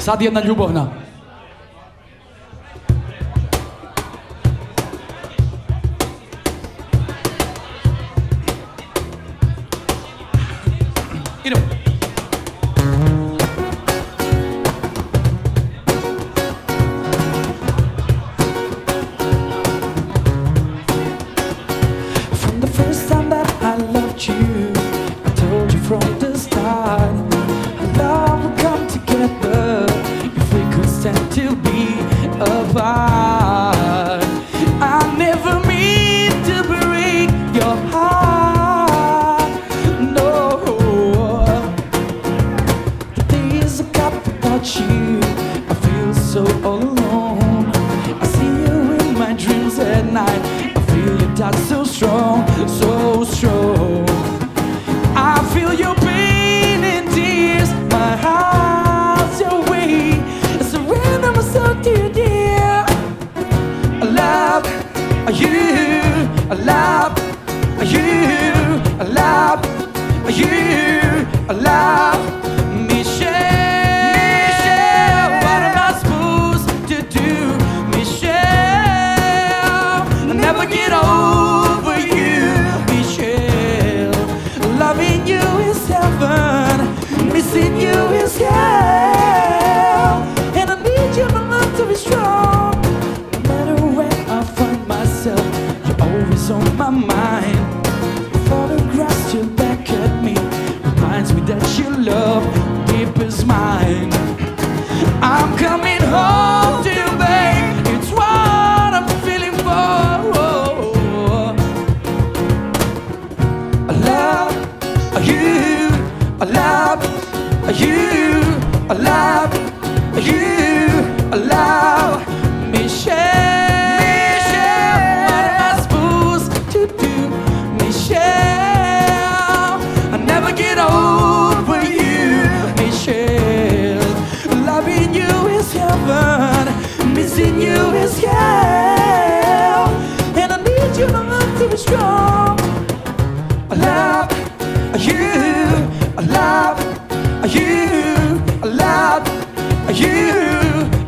Sad jedna ljubovna. Alone. I see you in my dreams at night. I feel your touch so strong, so strong. I feel your pain and tears. My heart's your way. I surrender myself to you, dear. I love you. I love you. I love my mind. Photograph still back at me reminds me that your love deep is mine. I'm coming home to you, babe. It's what I'm feeling for. I love you. I love you. I love heaven, missing you is hell, and I need you to love to be strong. I love you. I love you. I love you.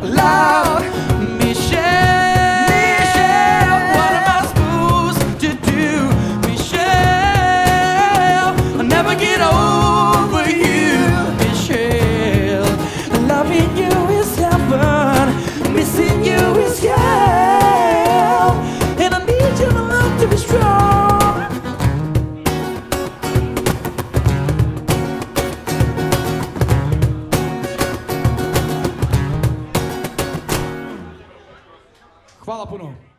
I love Michelle. Michelle, what am I supposed to do, Michelle? I never get over Fala, Bruno.